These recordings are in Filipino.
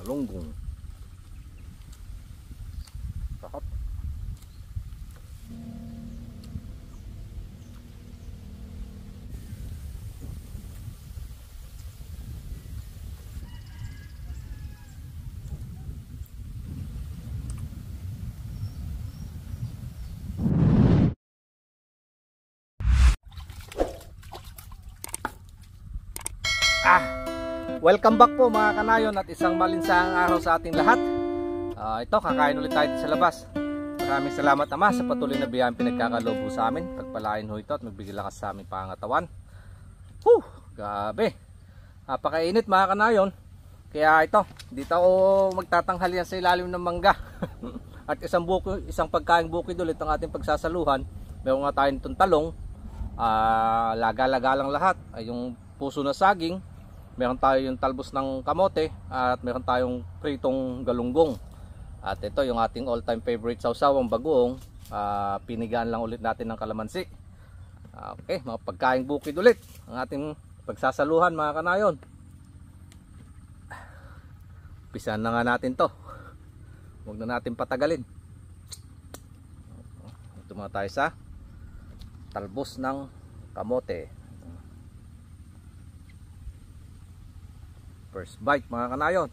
Galunggong. Sarap. Ah, welcome back po mga kanayon at isang malinsahang araw sa ating lahat. Ah, ito, kakain ulit tayo sa labas. Maraming salamat Ama sa patuloy na biyayang pinagkakalobo sa amin. Pagpalain ho ito at magbigay lakas sa aming pangatawan. Huh, gabi. Napakainit mga kanayon. Kaya ito, dito ako magtatanghal yan sa ilalim ng mangga. at isang buko, isang pagkain bukid ulit ang ating pagsasaluhan. Meron nga tayong itong talong. Ah, laga-laga lang lahat. Ay yung puso na saging, meron tayo yung talbos ng kamote at meron tayong pritong galunggong. At ito yung ating all-time favorite sausaw, ang bagoong. Ah, pinigaan lang ulit natin ng kalamansi. Ah, okay, mga pagkaing bukid ulit. Ang ating pagsasaluhan mga kanayon. Pisan na nga natin to. Huwag na natin patagalin. Ito mga tayo sa talbos ng kamote. First bite mga kanayon.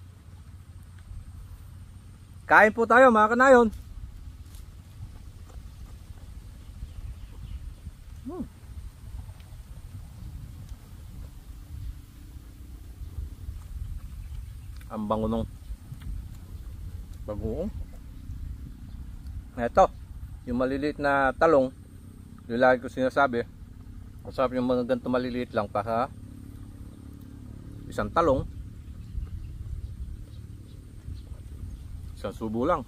Kain po tayo mga kanayon. Hmm. Ang bango nung bagoong. Ito, yung maliliit na talong, yung lagi ko sinasabi, masarap yung mga ganito maliliit lang para isang talong Isang subo lang.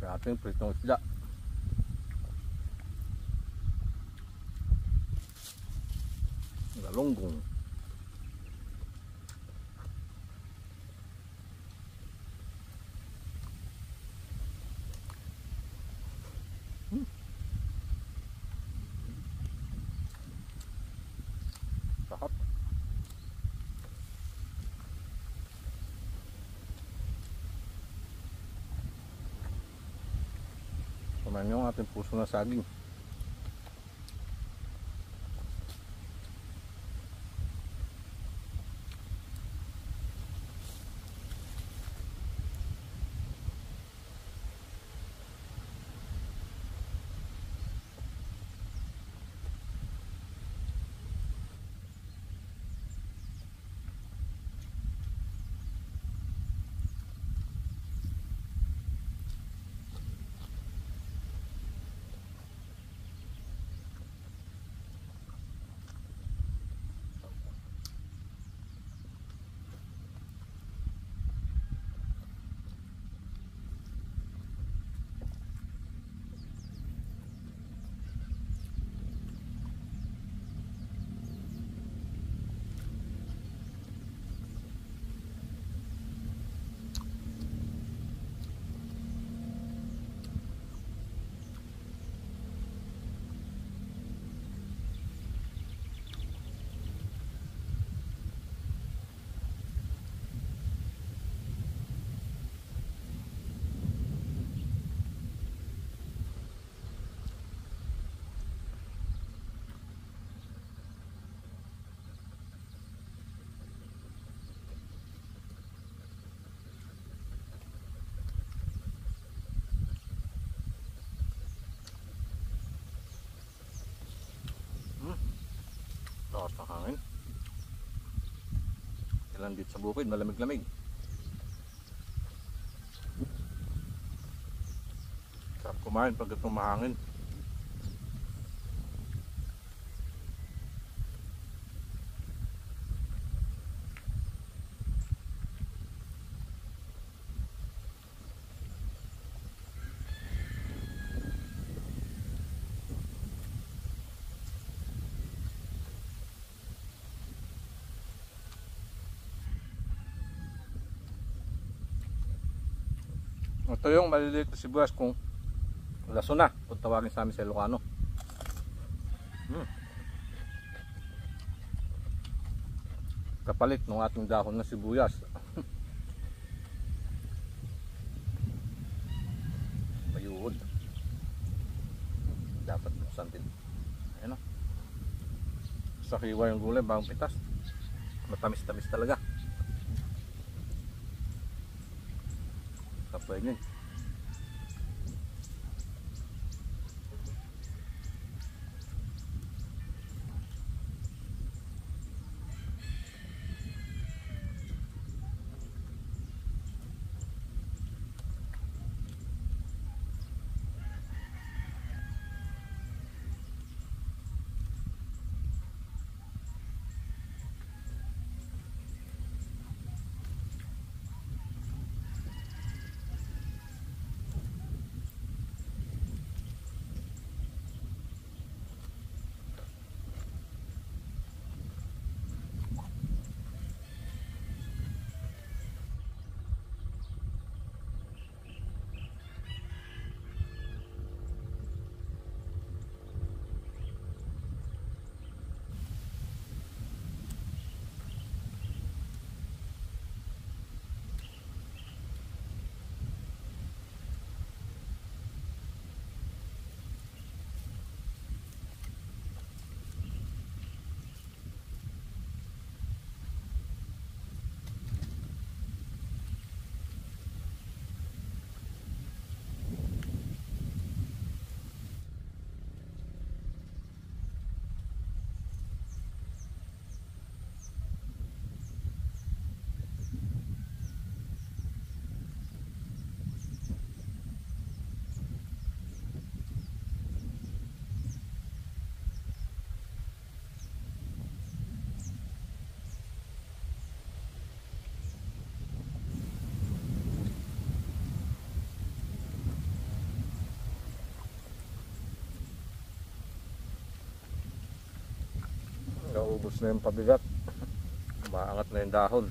Sa ating pritong isda. Galunggong. Sarap. Kumain yung ating puso na saging. Lakas ng hangin. Kailan dito sa bukid, malamig-lamig. Sarap kumain pag itong mahangin. Ito yung maliliit na sibuyas kung laso na kung tawagin sa amin sa Ilocano. Hmm. Kapalit ng ating dahon na sibuyas. Mayuhod. Dapat buksan din. Ayan o. Sa hiwa yung gulay, bagong pitas. Matamis-tamis talaga. Bye, Nick. Naubos na yung pabigat. Maangat na yung dahon.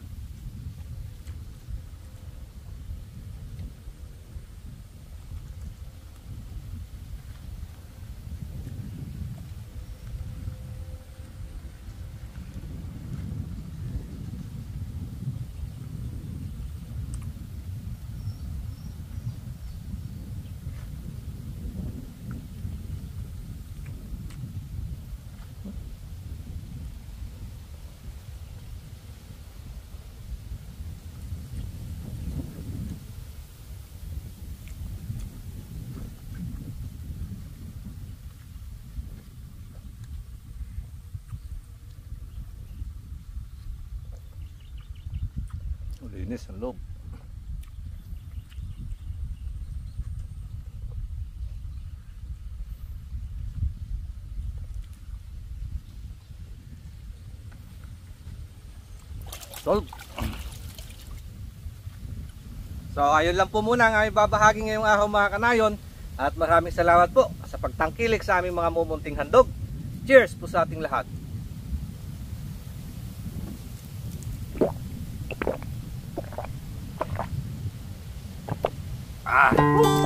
Linis ang loob. Solve. So ayun lang po muna ang aming babahagi ngayong araw mga kanayon at maraming salamat po sa pagtangkilik sa aming mga mumunting handog. Cheers po sa ating lahat. 啊。